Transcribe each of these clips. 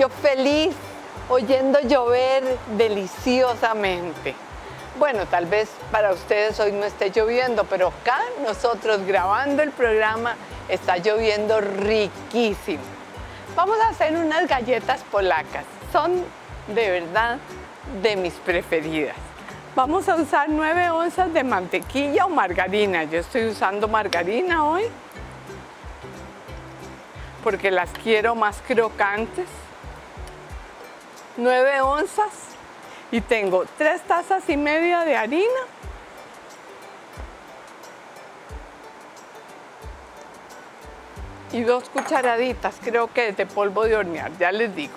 Yo feliz oyendo llover deliciosamente. Bueno, tal vez para ustedes hoy no esté lloviendo, pero acá nosotros grabando el programa está lloviendo riquísimo. Vamos a hacer unas galletas polacas. Son de verdad de mis preferidas. Vamos a usar 9 onzas de mantequilla o margarina. Yo estoy usando margarina hoy porque las quiero más crocantes. 9 onzas y tengo 3 tazas y media de harina. Y dos cucharaditas, creo que de polvo de hornear, ya les digo.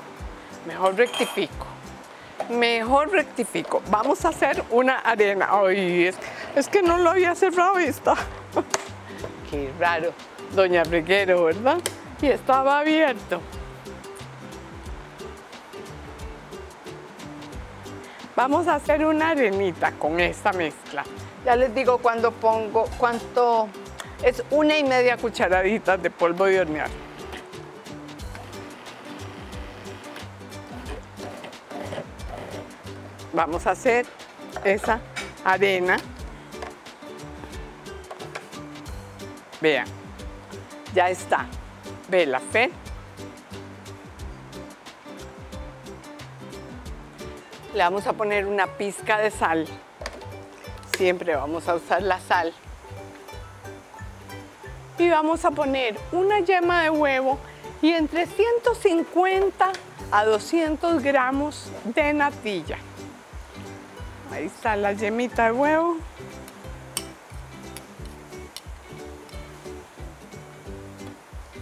Mejor rectifico. Mejor rectifico. Vamos a hacer una arena. Ay, es, que no lo había cerrado esta. Qué raro, doña Reguero, ¿verdad? Y estaba abierto. Vamos a hacer una arenita con esta mezcla. Ya les digo cuando pongo, cuánto, es una y media cucharadita de polvo de hornear. Vamos a hacer esa arena. Vean, ya está. Ve la fe. Le vamos a poner una pizca de sal. Siempre vamos a usar la sal. Y vamos a poner una yema de huevo y entre 150 a 200 gramos de natilla. Ahí está la yemita de huevo.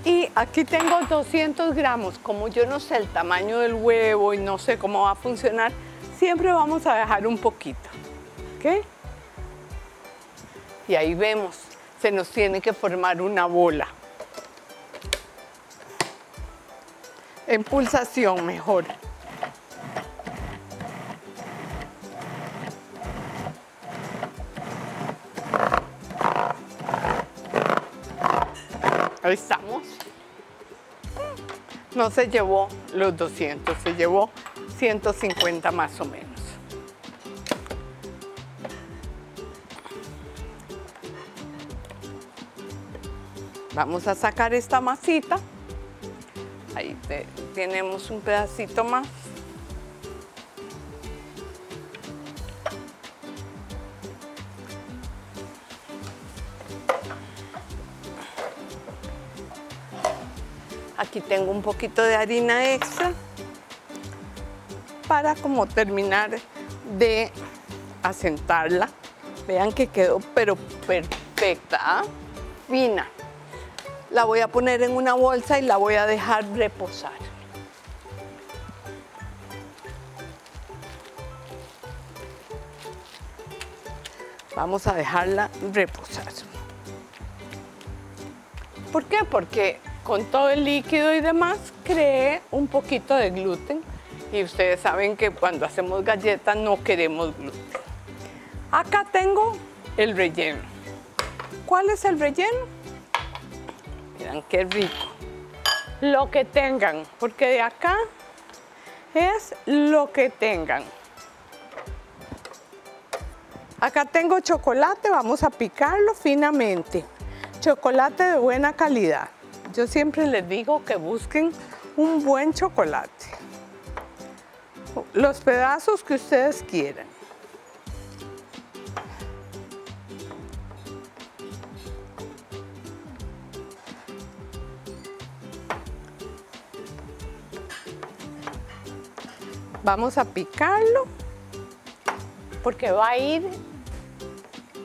Y aquí tengo 200 gramos. Como yo no sé el tamaño del huevo y no sé cómo va a funcionar, siempre vamos a dejar un poquito. ¿Ok? Y ahí vemos, se nos tiene que formar una bola. En pulsación mejor. Ahí estamos. No se llevó los 200, se llevó 150 más o menos. Vamos a sacar esta masita. Ahí te- tenemos un pedacito más. Aquí tengo un poquito de harina extra para como terminar de asentarla. Vean que quedó pero perfecta, ¿ah? fina. La voy a poner en una bolsa y la voy a dejar reposar. Vamos a dejarla reposar. ¿Por qué? Porque con todo el líquido y demás cree un poquito de gluten y ustedes saben que cuando hacemos galletas no queremos gluten. Acá tengo el relleno. ¿Cuál es el relleno? Miren qué rico. Lo que tengan, porque de acá es lo que tengan. Acá tengo chocolate, vamos a picarlo finamente. Chocolate de buena calidad. Yo siempre les digo que busquen un buen chocolate. Los pedazos que ustedes quieran. Vamos a picarlo porque va a ir,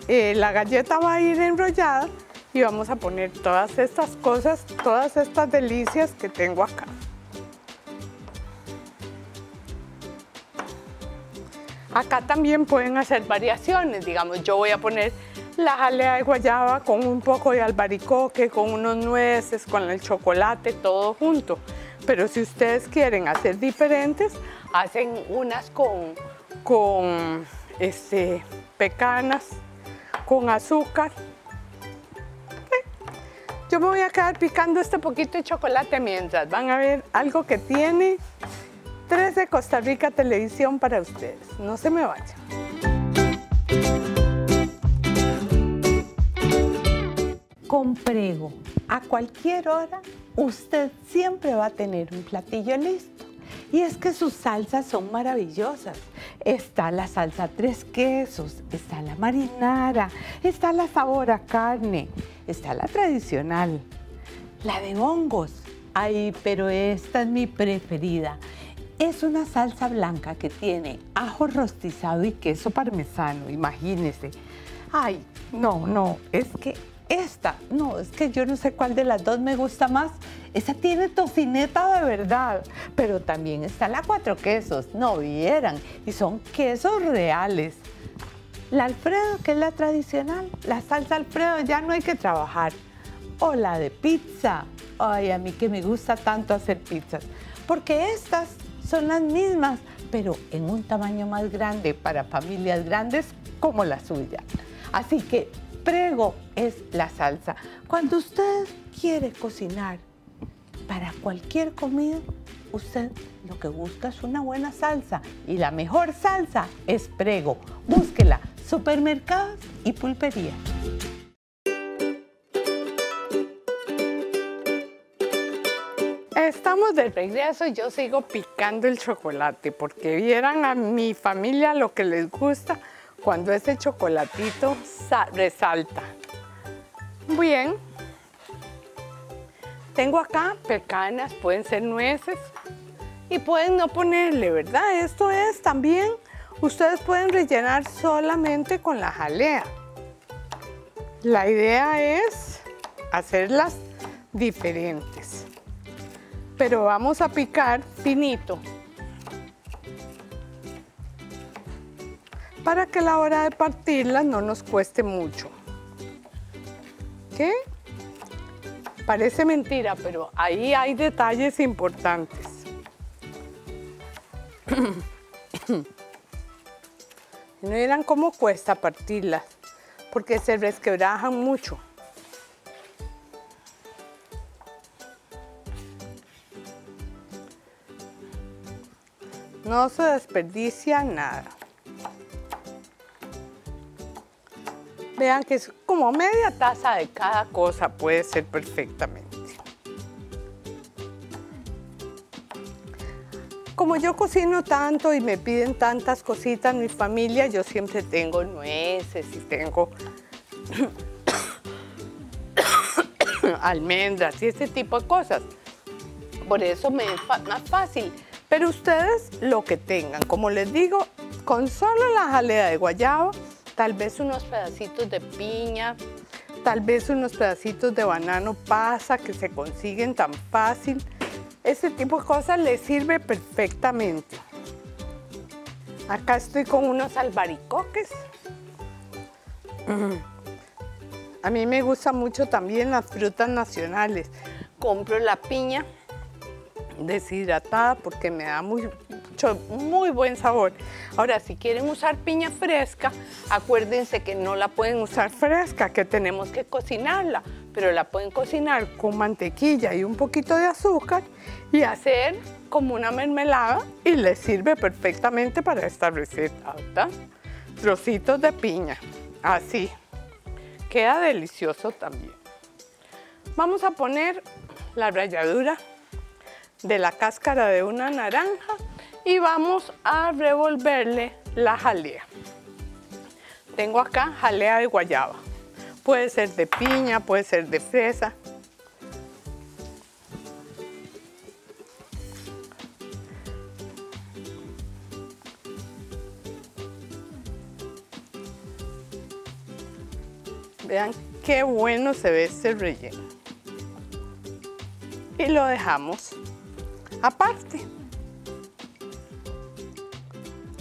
eh, la galleta va a ir enrollada y vamos a poner todas estas cosas, todas estas delicias que tengo acá. Acá también pueden hacer variaciones, digamos, yo voy a poner la jalea de guayaba con un poco de albaricoque, con unos nueces, con el chocolate, todo junto. Pero si ustedes quieren hacer diferentes, hacen unas con, con este, pecanas, con azúcar. yo me voy a quedar picando este poquito de chocolate mientras van a ver algo que tiene 13 Costa Rica Televisión para ustedes. No se me vayan. Con prego, a cualquier hora, usted siempre va a tener un platillo listo. Y es que sus salsas son maravillosas. Está la salsa tres quesos, está la marinara, está la sabor a carne, está la tradicional, la de hongos. Ay, pero esta es mi preferida. Es una salsa blanca que tiene ajo rostizado y queso parmesano, imagínese. Ay, no, no, es que esta, no, es que yo no sé cuál de las dos me gusta más. Esa tiene tocineta de verdad, pero también está la cuatro quesos, no vieran, y son quesos reales. La Alfredo, que es la tradicional, la salsa Alfredo ya no hay que trabajar. O la de pizza. Ay, a mí que me gusta tanto hacer pizzas. Porque estas son las mismas, pero en un tamaño más grande para familias grandes como la suya. Así que prego es la salsa. Cuando usted quiere cocinar para cualquier comida, usted lo que busca es una buena salsa y la mejor salsa es prego. Búsquela, supermercados y pulperías. Estamos de regreso y yo sigo picando el chocolate porque vieran a mi familia lo que les gusta cuando ese chocolatito resalta. Bien. Tengo acá pecanas, pueden ser nueces y pueden no ponerle, ¿verdad? Esto es también, ustedes pueden rellenar solamente con la jalea. La idea es hacerlas diferentes pero vamos a picar finito para que la hora de partirlas no nos cueste mucho. ¿Qué? Parece mentira, pero ahí hay detalles importantes. no vieran cómo cuesta partirlas, porque se resquebrajan mucho. No se desperdicia nada. Vean que es como media taza de cada cosa puede ser perfectamente. Como yo cocino tanto y me piden tantas cositas mi familia, yo siempre tengo nueces y tengo almendras y ese tipo de cosas. Por eso me es más fácil pero ustedes lo que tengan, como les digo, con solo la jalea de guayaba, tal vez unos pedacitos de piña, tal vez unos pedacitos de banano pasa que se consiguen tan fácil. Ese tipo de cosas les sirve perfectamente. Acá estoy con unos albaricoques. A mí me gusta mucho también las frutas nacionales. Compro la piña deshidratada porque me da muy, muy buen sabor. Ahora, si quieren usar piña fresca, acuérdense que no la pueden usar fresca, que tenemos que cocinarla, pero la pueden cocinar con mantequilla y un poquito de azúcar y hacer como una mermelada y les sirve perfectamente para esta receta. Trocitos de piña, así. Queda delicioso también. Vamos a poner la ralladura de la cáscara de una naranja y vamos a revolverle la jalea. Tengo acá jalea de guayaba. Puede ser de piña, puede ser de fresa. Vean qué bueno se ve este relleno. Y lo dejamos aparte.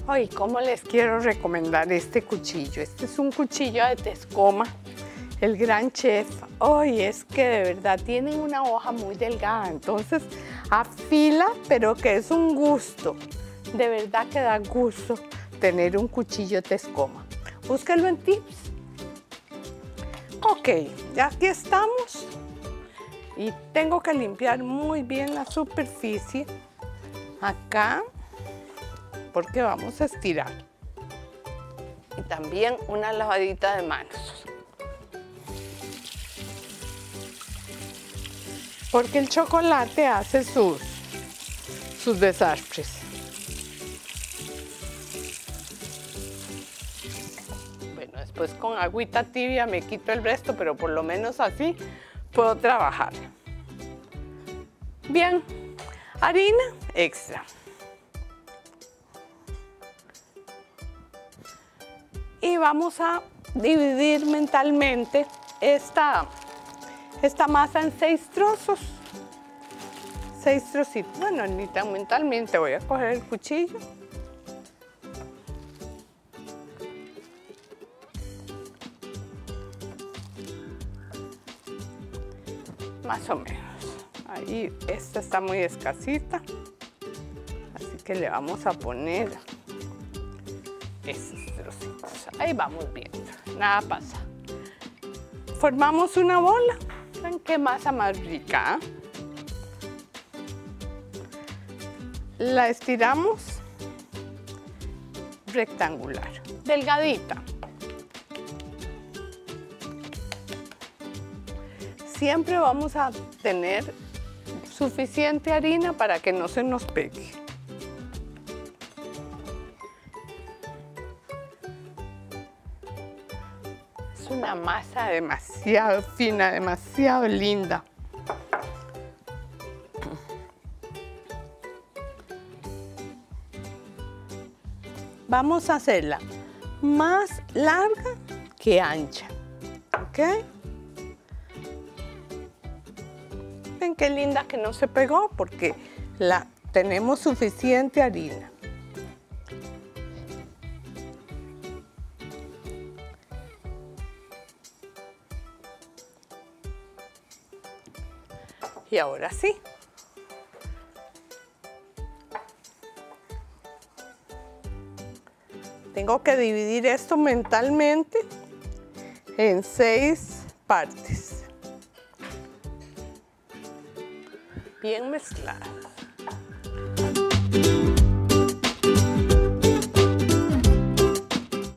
Hoy, ¿cómo les quiero recomendar este cuchillo? Este es un cuchillo de Tescoma, el gran chef. Hoy es que de verdad tienen una hoja muy delgada, entonces afila, pero que es un gusto. De verdad que da gusto tener un cuchillo Tescoma. Búsquenlo en tips. Ok, ya aquí estamos. Y tengo que limpiar muy bien la superficie acá porque vamos a estirar. Y también una lavadita de manos. Porque el chocolate hace sus, sus desastres. Bueno, después con agüita tibia me quito el resto, pero por lo menos así puedo trabajar. Bien, harina extra. Y vamos a dividir mentalmente esta, esta masa en seis trozos. Seis trocitos. Bueno, ni tan mentalmente. Voy a coger el cuchillo. Más o menos. Ahí, esta está muy escasita. Así que le vamos a poner esos trocitos. Ahí vamos viendo, nada pasa. Formamos una bola. ¿Ven qué masa más rica? La estiramos rectangular, delgadita. Siempre vamos a tener suficiente harina para que no se nos pegue. Es una masa demasiado fina, demasiado linda. Vamos a hacerla más larga que ancha. ¿Ok? Qué linda que no se pegó porque la tenemos suficiente harina. Y ahora sí. Tengo que dividir esto mentalmente en seis partes. Bien mezcladas.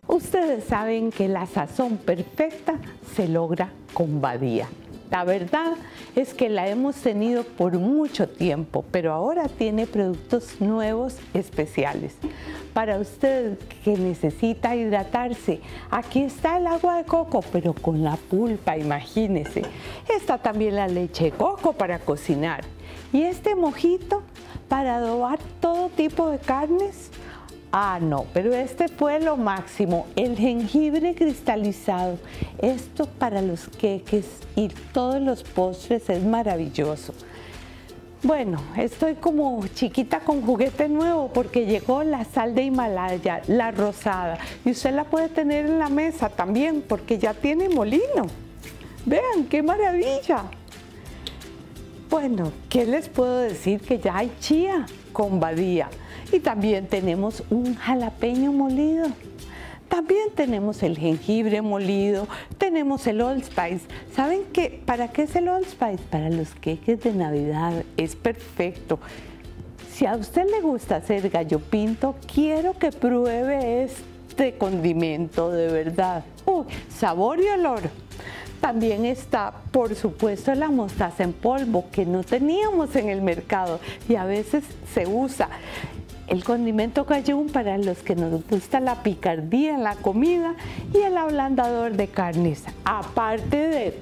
Ustedes saben que la sazón perfecta se logra con badía. La verdad es que la hemos tenido por mucho tiempo, pero ahora tiene productos nuevos especiales. Para usted que necesita hidratarse, aquí está el agua de coco, pero con la pulpa, imagínese. Está también la leche de coco para cocinar. Y este mojito para adobar todo tipo de carnes. Ah, no, pero este fue lo máximo, el jengibre cristalizado. Esto para los queques y todos los postres es maravilloso. Bueno, estoy como chiquita con juguete nuevo porque llegó la sal de Himalaya, la rosada. Y usted la puede tener en la mesa también porque ya tiene molino. Vean, qué maravilla. Bueno, ¿qué les puedo decir? Que ya hay chía con badía. Y también tenemos un jalapeño molido. También tenemos el jengibre molido, tenemos el Old Spice. ¿Saben qué? ¿Para qué es el Old Spice? Para los queques de Navidad. Es perfecto. Si a usted le gusta hacer gallo pinto, quiero que pruebe este condimento de verdad. Uy, sabor y olor. También está, por supuesto, la mostaza en polvo que no teníamos en el mercado y a veces se usa. El condimento cajún para los que nos gusta la picardía en la comida y el ablandador de carnes. Aparte de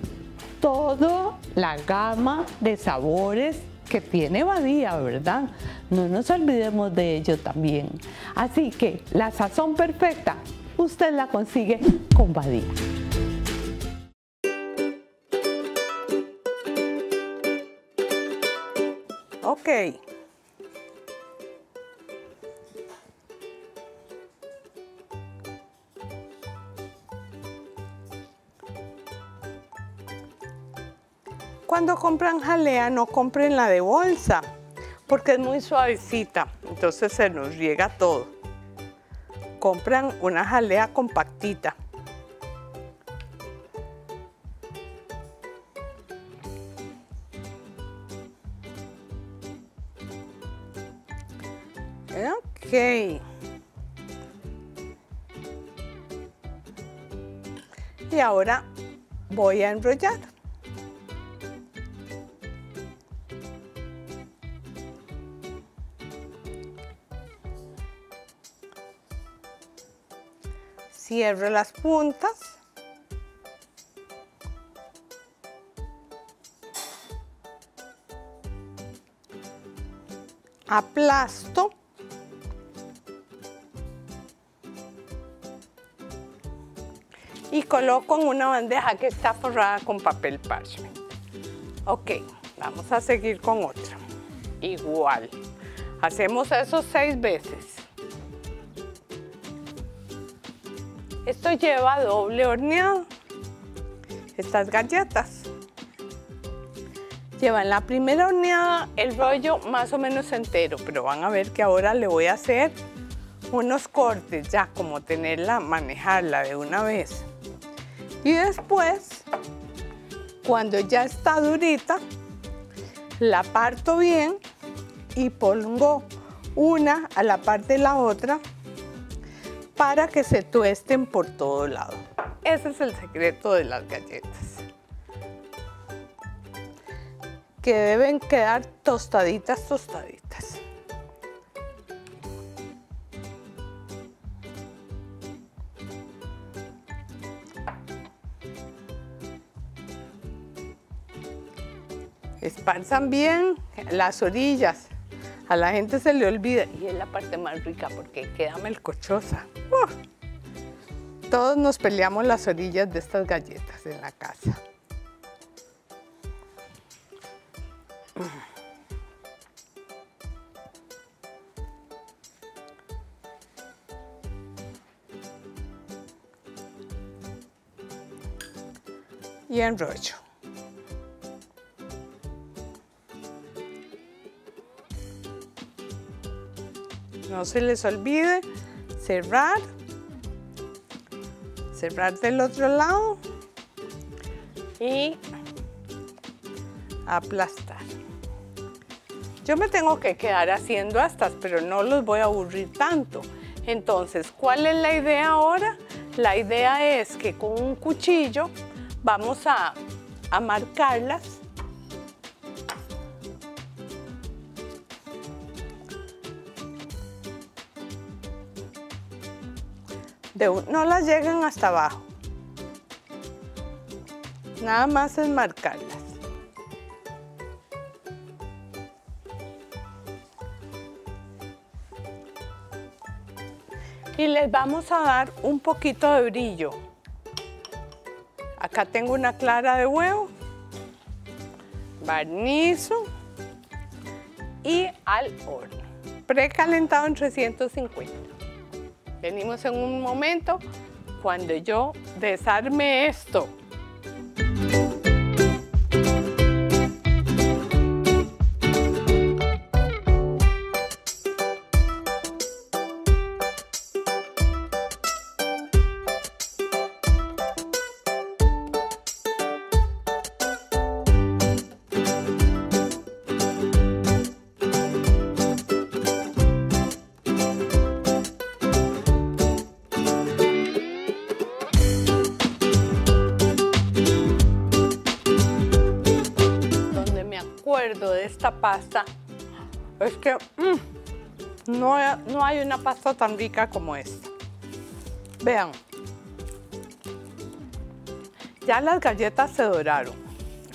toda la gama de sabores que tiene Badía, ¿verdad? No nos olvidemos de ello también. Así que la sazón perfecta, usted la consigue con Badía. Ok. cuando compran jalea no compren la de bolsa, porque es muy suavecita, entonces se nos riega todo. Compran una jalea compactita. Ok. Y ahora voy a enrollar. Cierro las puntas. Aplasto. Y coloco en una bandeja que está forrada con papel parchment. Ok, vamos a seguir con otra. Igual. Hacemos eso seis veces. Esto lleva doble horneado. Estas galletas. Llevan la primera horneada el rollo más o menos entero, pero van a ver que ahora le voy a hacer unos cortes ya, como tenerla, manejarla de una vez. Y después, cuando ya está durita, la parto bien y pongo una a la parte de la otra para que se tuesten por todo lado. Ese es el secreto de las galletas. Que deben quedar tostaditas, tostaditas. Esparzan bien las orillas. A la gente se le olvida y es la parte más rica porque queda melcochosa. Todos nos peleamos las orillas de estas galletas en la casa. Y enrollo. No se les olvide cerrar, cerrar del otro lado y aplastar. Yo me tengo que quedar haciendo estas, pero no los voy a aburrir tanto. Entonces, ¿cuál es la idea ahora? La idea es que con un cuchillo vamos a, a marcarlas no las lleguen hasta abajo. Nada más es marcarlas. Y les vamos a dar un poquito de brillo. Acá tengo una clara de huevo, barnizo y al horno. Precalentado en 350. Venimos en un momento cuando yo desarme esto. Pasta es que mm, no, no hay una pasta tan rica como esta. Vean, ya las galletas se doraron,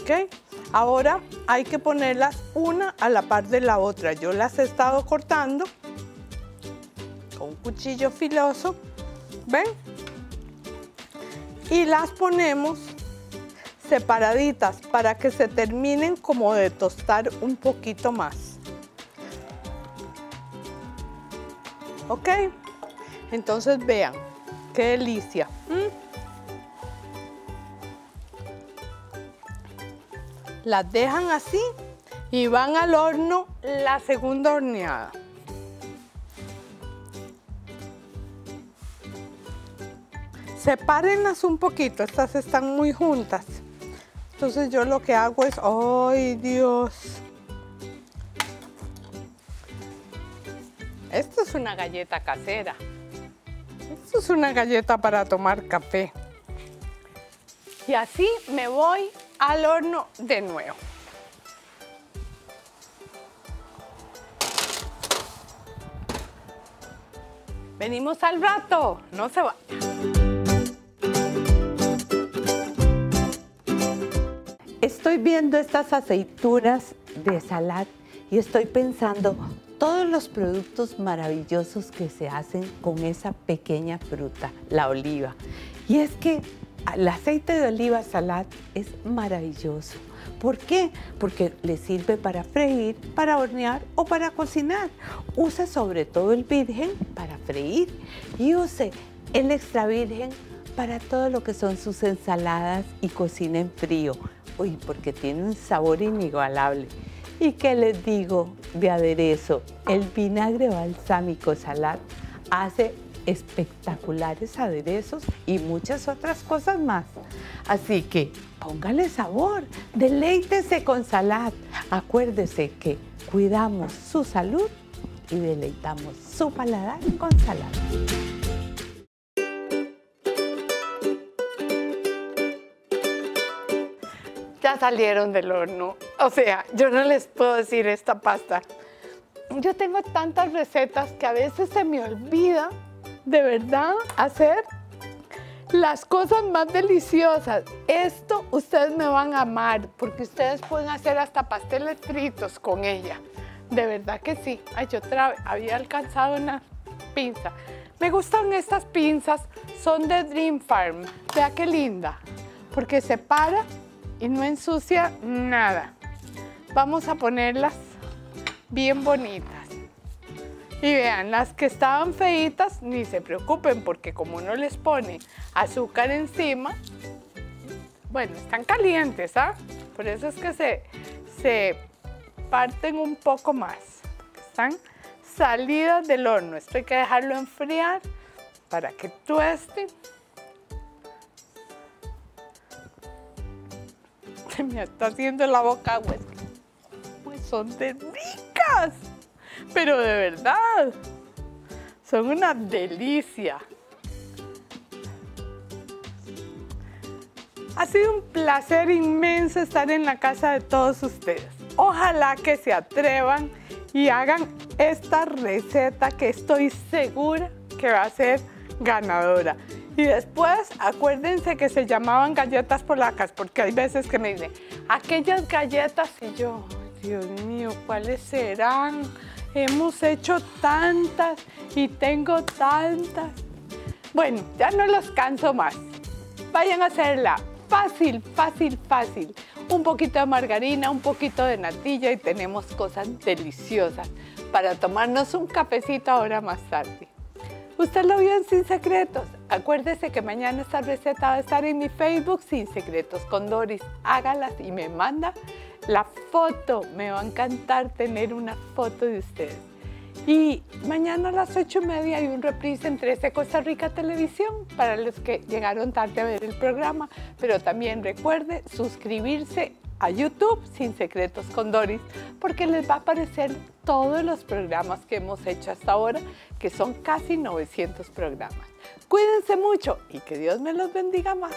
¿ok? Ahora hay que ponerlas una a la par de la otra. Yo las he estado cortando con un cuchillo filoso, ¿ven? Y las ponemos separaditas para que se terminen como de tostar un poquito más. ¿Ok? Entonces vean, qué delicia. ¿Mm? Las dejan así y van al horno la segunda horneada. Sepárenlas un poquito, estas están muy juntas. Entonces yo lo que hago es, ¡ay Dios! Esto es una galleta casera. Esto es una galleta para tomar café. Y así me voy al horno de nuevo. Venimos al rato, no se vaya. Viendo estas aceitunas de salad y estoy pensando todos los productos maravillosos que se hacen con esa pequeña fruta, la oliva. Y es que el aceite de oliva salad es maravilloso. ¿Por qué? Porque le sirve para freír, para hornear o para cocinar. Use sobre todo el virgen para freír y use el extra virgen para todo lo que son sus ensaladas y cocina en frío. Uy, porque tiene un sabor inigualable. ¿Y qué les digo de aderezo? El vinagre balsámico salad hace espectaculares aderezos y muchas otras cosas más. Así que póngale sabor, deleítese con salad. Acuérdese que cuidamos su salud y deleitamos su paladar con salad. Salieron del horno. O sea, yo no les puedo decir esta pasta. Yo tengo tantas recetas que a veces se me olvida de verdad hacer las cosas más deliciosas. Esto ustedes me van a amar porque ustedes pueden hacer hasta pasteles fritos con ella. De verdad que sí. Ay, yo había alcanzado una pinza. Me gustan estas pinzas, son de Dream Farm. Vea qué linda, porque se para y no ensucia nada. Vamos a ponerlas bien bonitas. Y vean, las que estaban feitas, ni se preocupen porque como uno les pone azúcar encima, bueno, están calientes, ¿ah? Por eso es que se, se parten un poco más. Están salidas del horno. Esto hay que dejarlo enfriar para que tueste. Me está haciendo la boca agua. Pues son de ricas pero de verdad, son una delicia. Ha sido un placer inmenso estar en la casa de todos ustedes. Ojalá que se atrevan y hagan esta receta que estoy segura que va a ser ganadora. Y después acuérdense que se llamaban galletas polacas, porque hay veces que me dicen, aquellas galletas y yo, Dios mío, ¿cuáles serán? Hemos hecho tantas y tengo tantas. Bueno, ya no los canso más. Vayan a hacerla. Fácil, fácil, fácil. Un poquito de margarina, un poquito de natilla y tenemos cosas deliciosas para tomarnos un cafecito ahora más tarde. Usted lo vio Sin Secretos. Acuérdese que mañana esta receta va a estar en mi Facebook Sin Secretos con Doris. Hágalas y me manda la foto. Me va a encantar tener una foto de ustedes. Y mañana a las ocho y media hay un reprise en 13 Costa Rica Televisión para los que llegaron tarde a ver el programa. Pero también recuerde suscribirse a YouTube Sin Secretos con Doris porque les va a aparecer todos los programas que hemos hecho hasta ahora, que son casi 900 programas. Cuídense mucho y que Dios me los bendiga más.